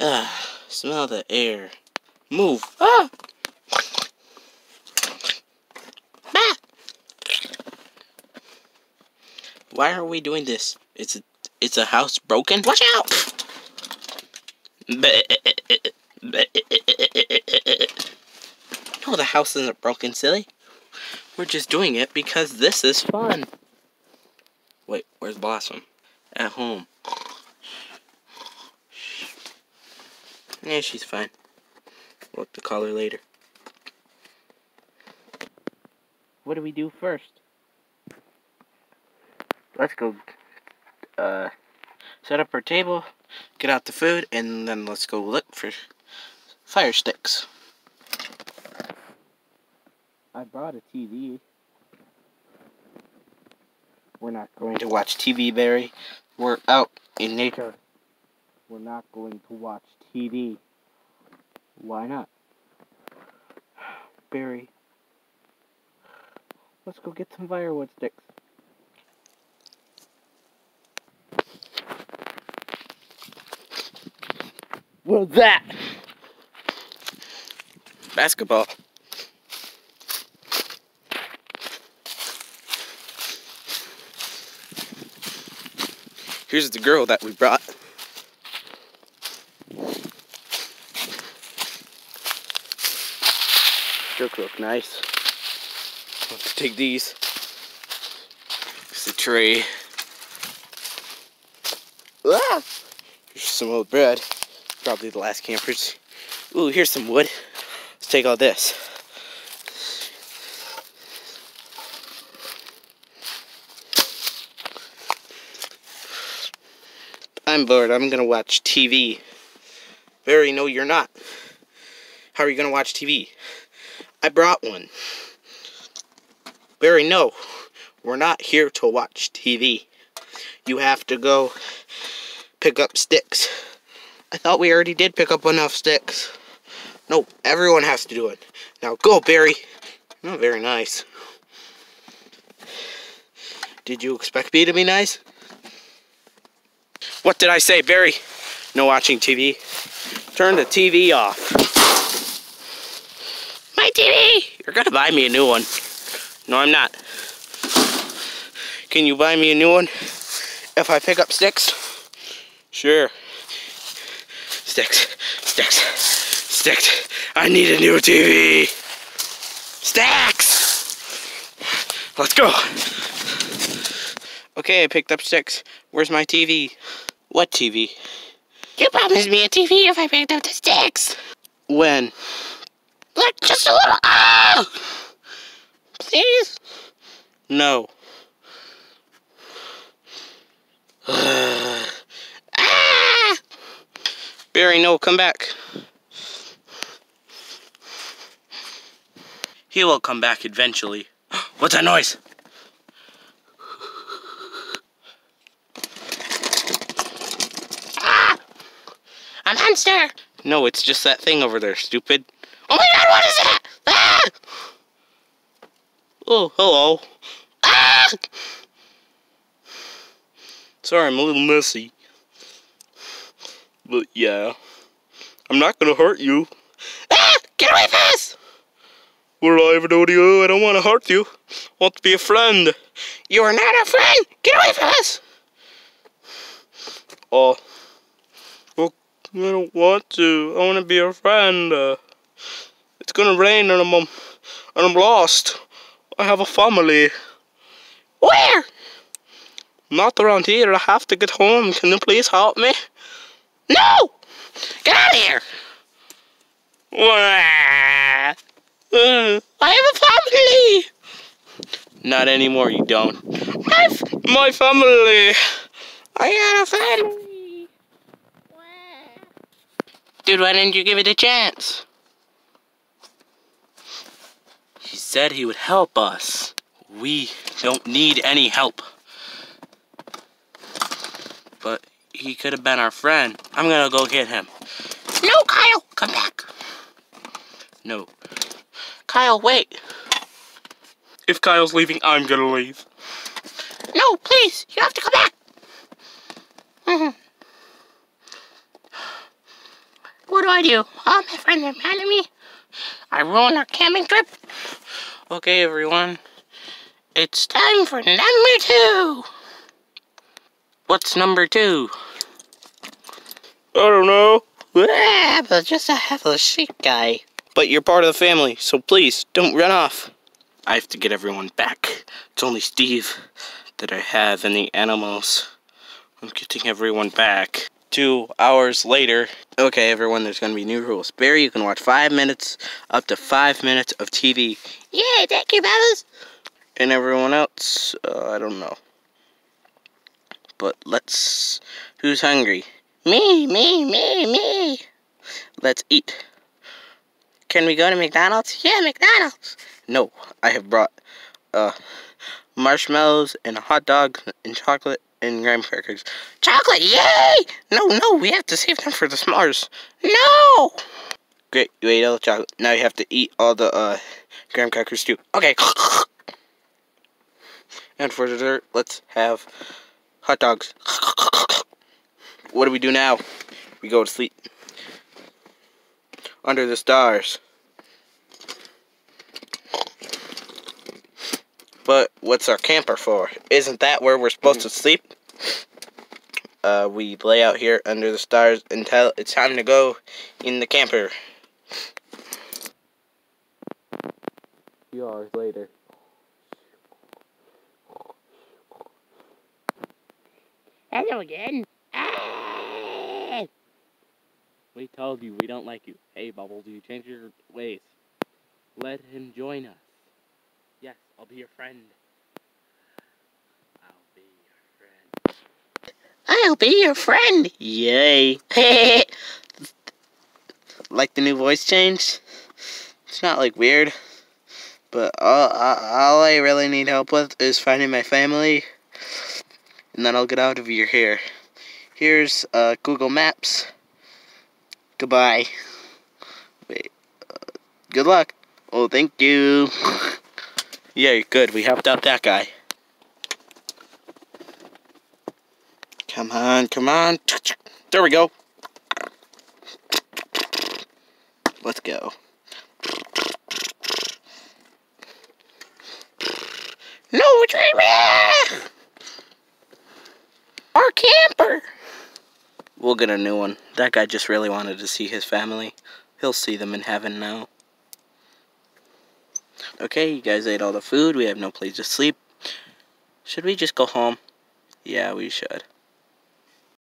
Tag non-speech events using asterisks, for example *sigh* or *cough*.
Ah, smell the air. Move. Ah! Ah! Why are we doing this? It's a, it's a house broken? Watch out! No, the house isn't broken, silly. We're just doing it because this is fun. Wait, where's Blossom? At home. Yeah, she's fine. We'll have to call her later. What do we do first? Let's go uh, set up our table, get out the food, and then let's go look for fire sticks. I brought a TV. We're not going to watch TV, Barry. We're out in nature. We're not going to watch TV. Why not? *sighs* Barry. Let's go get some firewood sticks. What's that? Basketball. Here's the girl that we brought. Joke look nice. Let's take these. It's a tray. Ah! Here's some old bread. Probably the last campers. Ooh, here's some wood. Let's take all this. I'm bored. I'm gonna watch TV. Barry, no, you're not. How are you gonna watch TV? I brought one. Barry, no. We're not here to watch TV. You have to go pick up sticks. I thought we already did pick up enough sticks. No, everyone has to do it. Now go, Barry. Not very nice. Did you expect me to be nice? What did I say, Barry? No watching TV. Turn the TV off. My TV! You're gonna buy me a new one. No, I'm not. Can you buy me a new one if I pick up sticks? Sure. Sticks, sticks, sticks. I need a new TV. Stacks! Let's go. Okay, I picked up sticks. Where's my TV? What TV? You promised me a TV if I picked up the sticks. When? Like just a little. Ah! Please? No. *sighs* Ah! Barry, no, come back. He will come back eventually. *gasps* What's that noise? Ah! A monster! No, it's just that thing over there, stupid. Oh my god, what is that? Ah! Oh, hello. Ah! Sorry, I'm a little messy. But yeah. I'm not gonna hurt you. Ah! Get away from us! What do I ever do to you? I don't want to hurt you. I want to be a friend. You are not a friend! Get away from us! Oh. Well, I don't want to. I want to be a friend. Uh, it's gonna rain and I'm, um, and I'm lost. I have a family. Where? Not around here. I have to get home. Can you please help me? No! Get out of here! I have a family! Not anymore, you don't. My, f- My family! I got a family! Dude, why didn't you give it a chance? He said he would help us. We don't need any help. But he could have been our friend. I'm gonna go get him. No, Kyle! Come back! No. Kyle, wait! If Kyle's leaving, I'm gonna leave. No, please! You have to come back! Mhm. What do I do? All my friends are mad at me. I ruined our camping trip. Okay, everyone. It's time for number two. What's number two? I don't know. Ah, but just a headless sheep guy. But you're part of the family, so please don't run off. I have to get everyone back. It's only Steve that I have and the animals. I'm getting everyone back. Two hours later. Okay, everyone, there's gonna be new rules. Barry, you can watch five minutes, up to five minutes of TV. Yeah, thank you, brothers. And everyone else, uh, I don't know. But let's. Who's hungry? Me, me, me, me. Let's eat. Can we go to McDonald's? Yeah, McDonald's. No, I have brought uh, marshmallows and a hot dog and chocolate and graham crackers. Chocolate, yay! No, no, we have to save them for the s'mores. No! Great, you ate all the chocolate. Now you have to eat all the uh, graham crackers too. Okay. *laughs* And for dessert, let's have hot dogs. *laughs* What do we do now? We go to sleep. Under the stars. But what's our camper for? Isn't that where we're supposed to sleep? Uh, we lay out here under the stars until it's time to go in the camper. few hours later. Hello again. Ah! We told you we don't like you. Hey, Bubbles, you change your ways. Let him join us. I'll be your friend. I'll be your friend. I'll be your friend. Yay. Hey. *laughs* Like the new voice change? It's not like weird. But all, all I really need help with is finding my family. And then I'll get out of your hair. Here's uh, Google Maps. Goodbye. Wait. Uh, good luck. Oh, thank you. *laughs* yeah, good. We helped out that guy. Come on, come on. There we go. Let's go. No retreat! Our camper. We'll get a new one. That guy just really wanted to see his family. He'll see them in heaven now. Okay, you guys ate all the food. We have no place to sleep. Should we just go home? Yeah, we should.